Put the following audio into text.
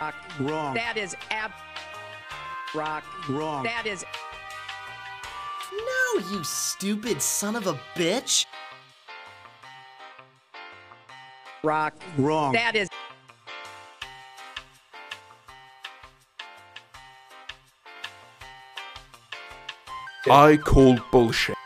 rock. Wrong. That is ab rock. Wrong. That is No, you stupid son of a bitch! rock. Wrong. That is I call bullshit.